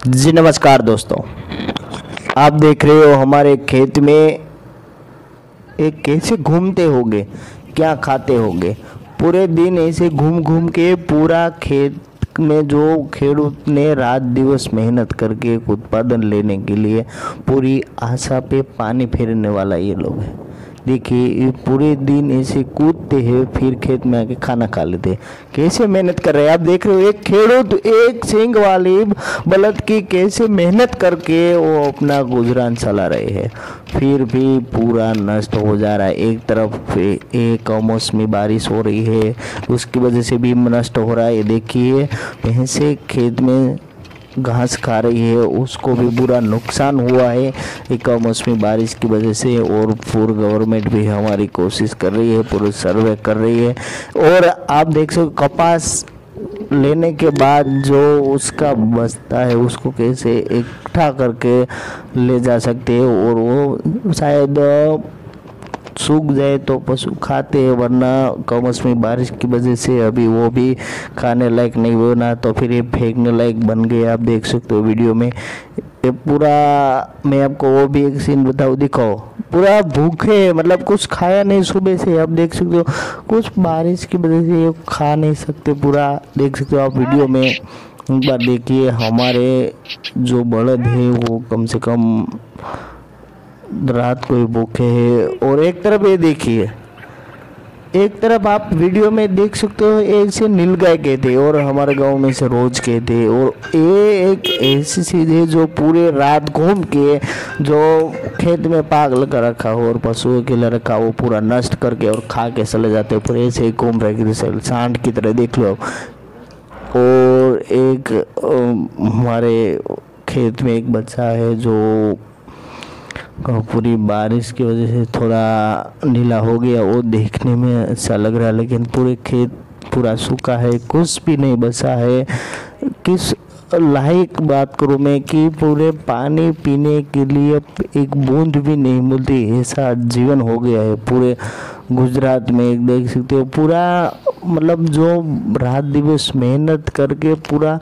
जी, नमस्कार दोस्तों। आप देख रहे हो हमारे खेत में एक कैसे घूमते होगे, क्या खाते होगे। पूरे दिन ऐसे घूम घूम के पूरा खेत में जो खेडूत ने रात दिवस मेहनत करके एक उत्पादन लेने के लिए पूरी आशा पे पानी फेरने वाला ये लोग है। देखिए पूरे दिन ऐसे कूदते हैं, फिर खेत में आके खाना खा लेते हैं। कैसे मेहनत कर रहे हैं? आप देख रहे हो, एक खेडूत एक सिंग वाली बलद की कैसे मेहनत करके वो अपना गुजरान चला रहे हैं। फिर भी पूरा नष्ट हो जा रहा है। एक तरफ़ एक मौसमी बारिश हो रही है, उसकी वजह से भी नष्ट हो रहा है। देखिए भैंसे खेत में घास खा रही है, उसको भी बुरा नुकसान हुआ है। एक मौसमी बारिश की वजह से और पूर्व गवर्नमेंट भी हमारी कोशिश कर रही है, पूरे सर्वे कर रही है। और आप देख सकते कपास लेने के बाद जो उसका बचता है, उसको कैसे इकट्ठा करके ले जा सकते हैं। और वो शायद सूख जाए तो पशु खाते हैं, वरना कमोसमी बारिश की वजह से अभी वो भी खाने लायक नहीं बना तो फिर ये फेंकने लायक बन गए। आप देख सकते हो वीडियो में। ये पूरा, मैं आपको वो भी एक सीन बताऊँ, दिखाओ। पूरा भूखे मतलब कुछ खाया नहीं सुबह से, आप देख सकते हो। कुछ बारिश की वजह से ये खा नहीं सकते, पूरा देख सकते हो आप वीडियो में। एक बार देखिए, हमारे जो बड़द है, वो कम से कम रात को ही भूखे है। और एक तरफ़ ये देखिए, एक तरफ़ आप वीडियो में देख सकते हो एक से नीलगाय कहते और हमारे गाँव में से रोज कहते और ये एक ऐसी चीज़ है जो पूरे रात घूम के, जो खेत में पाग लगा रखा हो और पशुओं के लिए रखा हो, पूरा नष्ट करके और खा के चले जाते हो। पूरे ऐसे ही घूम रहे सांड की तरह देख लो। और एक हमारे खेत में एक बच्चा है जो पूरी बारिश की वजह से थोड़ा नीला हो गया। वो देखने में अच्छा लग रहा है, लेकिन पूरे खेत पूरा सूखा है, कुछ भी नहीं बचा है। किस लायक बात करूँ मैं कि पूरे पानी पीने के लिए एक बूंद भी नहीं मिलती, ऐसा जीवन हो गया है। पूरे गुजरात में एक देख सकते हो, पूरा मतलब जो रात दिवस मेहनत करके पूरा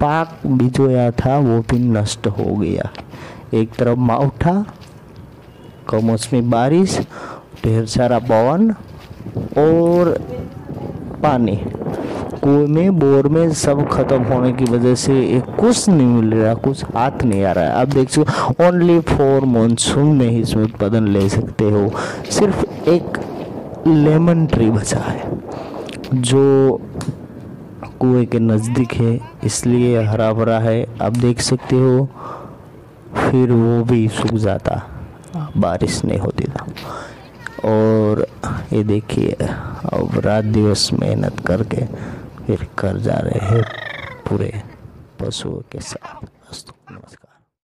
पाक भिजोया था, वो भी नष्ट हो गया। एक तरफ़ माउठा कमोसमी बारिश ढेर सारा पवन और पानी कुएँ में बोर में सब खत्म होने की वजह से एक कुछ नहीं मिल रहा कुछ हाथ नहीं आ रहा है आप देख सकते ओनली फॉर मानसून में ही इसमें उत्पादन ले सकते हो सिर्फ़ एक लेमन ट्री बचा है जो कुएँ के नज़दीक है इसलिए हरा भरा है आप देख सकते हो फिर वो भी सूख जाता बारिश नहीं होती था। और ये देखिए, अब रात दिवस मेहनत करके फिर कर जा रहे हैं पूरे पशुओं के साथ। नमस्कार।